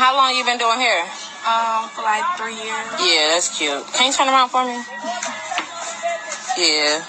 how long you been doing hair? Um, for like three years. Yeah, that's cute. Can you turn around for me? Yeah.